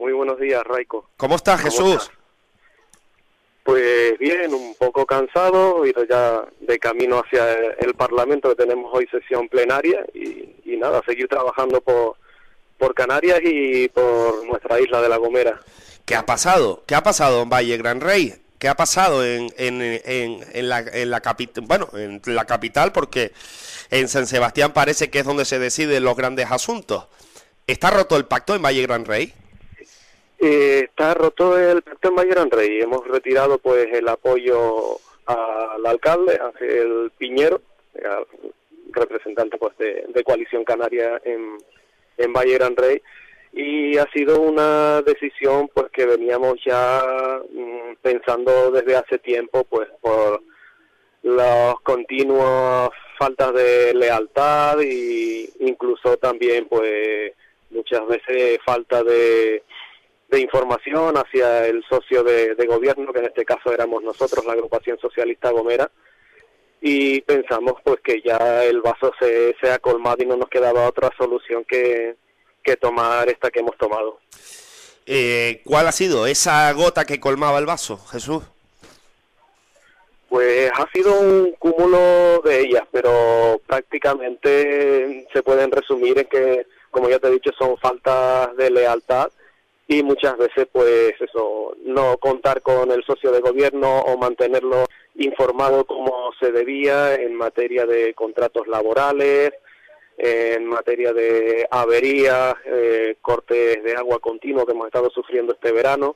Muy buenos días, Raico. ¿Cómo estás, Jesús? Pues bien, un poco cansado, ido ya de camino hacia el Parlamento, que tenemos hoy sesión plenaria, y, nada, seguir trabajando por, por Canarias y por nuestra isla de La Gomera. ¿Qué ha pasado? ¿Qué ha pasado en Valle Gran Rey? ¿Qué ha pasado en, en, en, la, en la capital? Bueno, en la capital, porque en San Sebastián parece que es donde se deciden los grandes asuntos. ¿Está roto el pacto en Valle Gran Rey? Eh, está roto el pacto en Valle Rey. Hemos retirado pues el apoyo al alcalde, Ángel Piñero, representante pues de, Coalición Canaria en, en Valle Rey y ha sido una decisión pues que veníamos ya mm, pensando desde hace tiempo pues por las continuas faltas de lealtad y incluso también pues muchas veces falta de, de información hacia el socio de, gobierno, que en este caso éramos nosotros, la agrupación socialista Gomera, y pensamos pues que ya el vaso se, se ha colmado y no nos quedaba otra solución que, que tomar esta que hemos tomado. Eh, ¿Cuál ha sido esa gota que colmaba el vaso, Jesús? Pues ha sido un cúmulo de ellas, pero prácticamente se pueden resumir en que, como ya te he dicho, son faltas de lealtad y muchas veces, pues eso, no contar con el socio de gobierno o mantenerlo informado como se debía en materia de contratos laborales, en materia de averías, eh, cortes de agua continuo que hemos estado sufriendo este verano.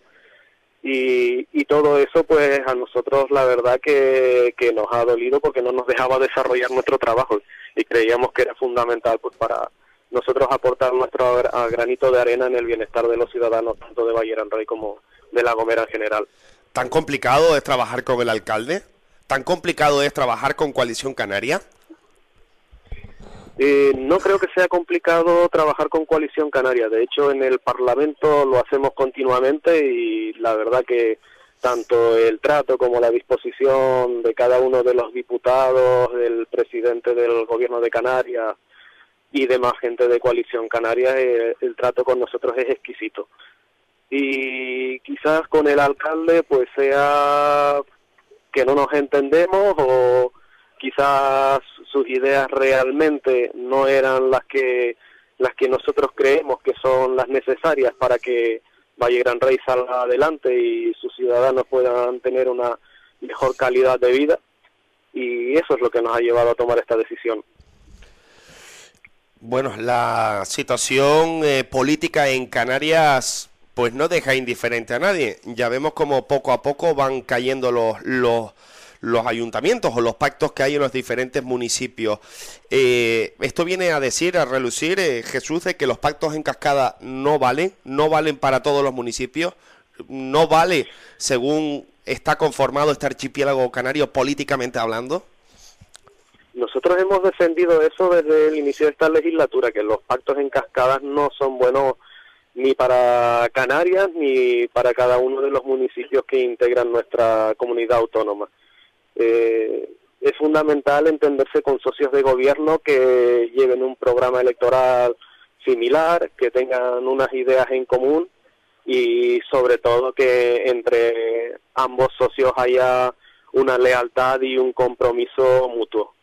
Y, y, todo eso pues a nosotros la verdad que, que nos ha dolido porque no nos dejaba desarrollar nuestro trabajo y creíamos que era fundamental pues para nosotros aportar nuestro granito de arena en el bienestar de los ciudadanos tanto de Valle Rey como de La Gomera en general. ¿Tan complicado es trabajar con el alcalde? ¿Tan complicado es trabajar con Coalición Canaria? Eh, no creo que sea complicado trabajar con Coalición Canaria. De hecho, en el Parlamento lo hacemos continuamente y la verdad que tanto el trato como la disposición de cada uno de los diputados, del presidente del Gobierno de Canarias y demás gente de Coalición Canaria, eh, el trato con nosotros es exquisito. Y quizás con el alcalde pues sea que no nos entendemos o quizás sus ideas realmente no eran las que las que nosotros creemos que son las necesarias para que Valle Gran Rey salga adelante y sus ciudadanos puedan tener una mejor calidad de vida y eso es lo que nos ha llevado a tomar esta decisión. Bueno, la situación eh, política en Canarias pues no deja indiferente a nadie. Ya vemos como poco a poco van cayendo los, los los ayuntamientos o los pactos que hay en los diferentes municipios. Eh, esto viene a decir, a relucir, eh, Jesús, de que los pactos en cascada no valen, no valen para todos los municipios, no vale según está conformado este archipiélago canario políticamente hablando. Nosotros hemos defendido eso desde el inicio de esta legislatura, que los pactos en cascadas no son buenos ni para Canarias ni para cada uno de los municipios que integran nuestra comunidad autónoma eh, es fundamental entenderse con socios de gobierno que lleven un programa electoral similar, que tengan unas ideas en común y sobre todo que entre ambos socios haya una lealtad y un compromiso mutuo.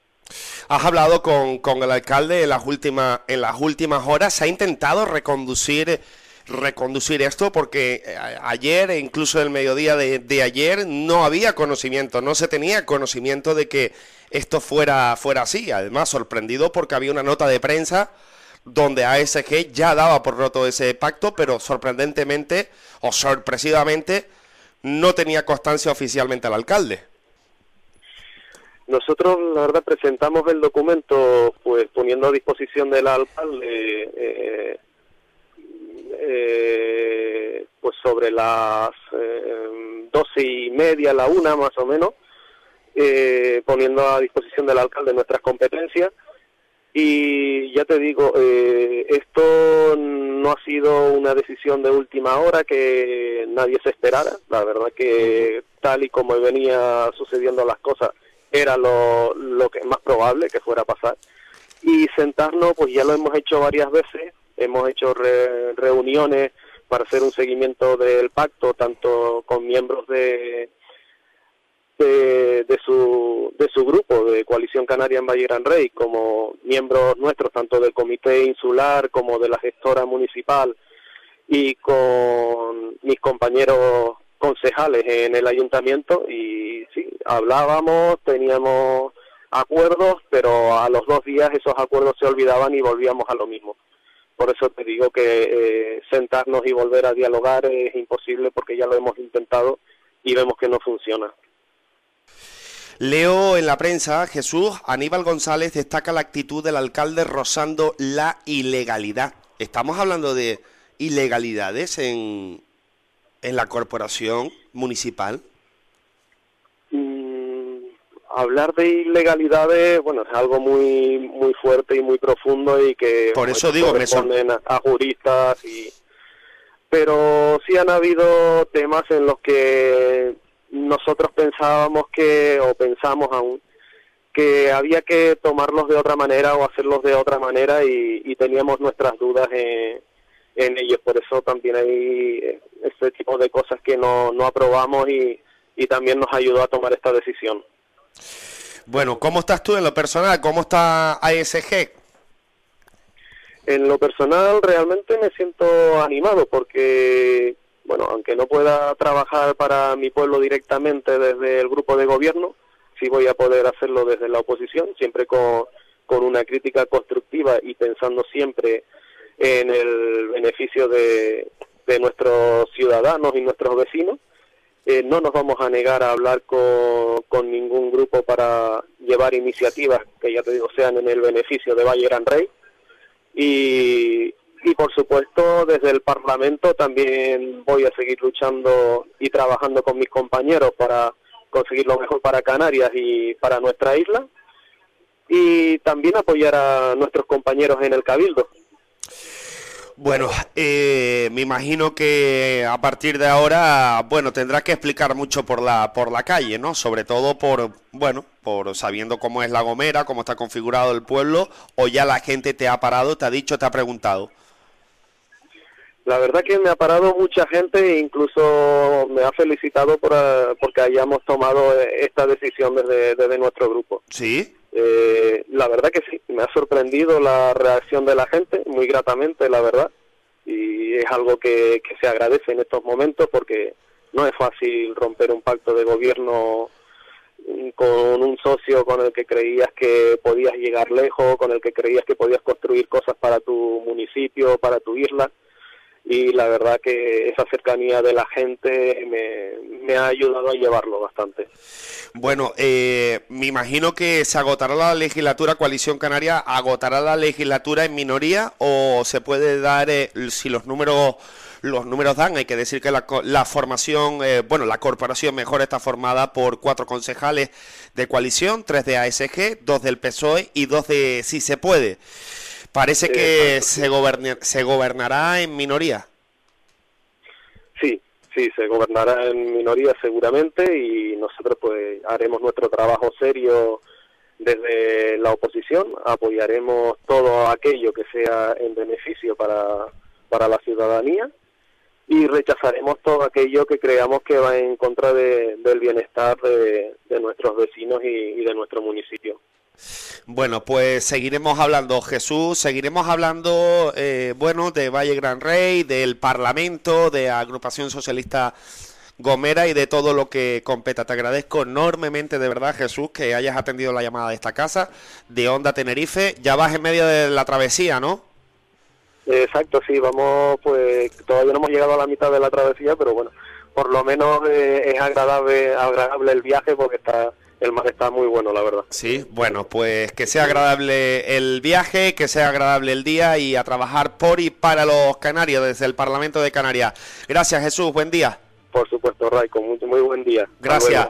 Has hablado con, con el alcalde en las últimas en las últimas horas. ¿Se ha intentado reconducir reconducir esto porque eh, ayer e incluso el mediodía de, ayer no había conocimiento, no se tenía conocimiento de que esto fuera, fuera así. Además, sorprendido porque había una nota de prensa donde ASG ya daba por roto ese pacto, pero sorprendentemente o sorpresivamente no tenía constancia oficialmente al alcalde. Nosotros, la verdad, presentamos el documento pues poniendo a disposición del alcalde eh, eh, pues sobre las eh, doce y media, la una más o menos, eh, poniendo a disposición del alcalde nuestras competencias. Y ya te digo, eh, esto no ha sido una decisión de última hora que nadie se esperara. La verdad que tal y como venía sucediendo las cosas, era lo, lo que más probable que fuera a pasar. Y sentarnos, pues ya lo hemos hecho varias veces, hemos hecho reuniones para hacer un seguimiento del pacto, tanto con miembros de, de, su, de su grupo de Coalición Canaria en Valle Gran Rey, como miembros nuestros, tanto del Comité Insular como de la gestora municipal y con mis compañeros concejales en el ayuntamiento y sí, hablábamos, teníamos acuerdos, pero a los dos días esos acuerdos se olvidaban y volvíamos a lo mismo. Por eso te digo que eh, sentarnos y volver a dialogar es imposible porque ya lo hemos intentado y vemos que no funciona. Leo en la prensa, Jesús, Aníbal González destaca la actitud del alcalde rozando la ilegalidad. Estamos hablando de ilegalidades en, en la corporación municipal hablar de ilegalidades, bueno, es algo muy muy fuerte y muy profundo y que por eso digo me a, juristas y pero sí han habido temas en los que nosotros pensábamos que o pensamos aún que había que tomarlos de otra manera o hacerlos de otra manera y, teníamos nuestras dudas en, en, ellos. Por eso también hay este tipo de cosas que no, no aprobamos y, y también nos ayudó a tomar esta decisión. Bueno, ¿cómo estás tú en lo personal? ¿Cómo está ASG? En lo personal realmente me siento animado porque, bueno, aunque no pueda trabajar para mi pueblo directamente desde el grupo de gobierno, sí voy a poder hacerlo desde la oposición, siempre con, con una crítica constructiva y pensando siempre en el beneficio de, de nuestros ciudadanos y nuestros vecinos eh, no nos vamos a negar a hablar con, con, ningún grupo para llevar iniciativas que ya te digo sean en el beneficio de Valle Gran Rey y, y por supuesto desde el Parlamento también voy a seguir luchando y trabajando con mis compañeros para conseguir lo mejor para Canarias y para nuestra isla y también apoyar a nuestros compañeros en el Cabildo. Bueno, eh, me imagino que a partir de ahora, bueno, tendrás que explicar mucho por la por la calle, ¿no? Sobre todo por, bueno, por sabiendo cómo es la Gomera, cómo está configurado el pueblo, o ya la gente te ha parado, te ha dicho, te ha preguntado. La verdad que me ha parado mucha gente e incluso me ha felicitado por, eh, porque hayamos tomado esta decisión desde, desde nuestro grupo. Sí. Eh, la verdad que sí, me ha sorprendido la reacción de la gente, muy gratamente, la verdad, y es algo que, se agradece en estos momentos porque no es fácil romper un pacto de gobierno con un socio con el que creías que podías llegar lejos, con el que creías que podías construir cosas para tu municipio, para tu isla y la verdad que esa cercanía de la gente me, ha ayudado a llevarlo bastante. Bueno, eh, me imagino que se agotará la legislatura, Coalición Canaria, ¿agotará la legislatura en minoría o se puede dar, eh, si los números los números dan, hay que decir que la, la formación, eh, bueno, la corporación mejor está formada por cuatro concejales de coalición, tres de ASG, dos del PSOE y dos de Si se puede. Parece que se, se gobernará en minoría. Sí, sí, se gobernará en minoría seguramente y nosotros pues haremos nuestro trabajo serio desde la oposición, apoyaremos todo aquello que sea en beneficio para, para la ciudadanía y rechazaremos todo aquello que creamos que va en contra del bienestar de, nuestros vecinos y de nuestro municipio. Bueno, pues seguiremos hablando, Jesús, seguiremos hablando, eh, bueno, de Valle Gran Rey, del Parlamento, de Agrupación Socialista Gomera y de todo lo que competa. Te agradezco enormemente, de verdad, Jesús, que hayas atendido la llamada de esta casa, de Onda Tenerife. Ya vas en medio de la travesía, ¿no? Exacto, sí, vamos, pues todavía no hemos llegado a la mitad de la travesía, pero bueno, por lo menos eh, es agradable, agradable el viaje porque está el mar está muy bueno, la verdad. Sí, bueno, pues que sea agradable el viaje, que sea agradable el día y a trabajar por y para los canarios desde el Parlamento de Canarias. Gracias, Jesús, buen día. Por supuesto, Raico, muy, muy buen día. Gracias.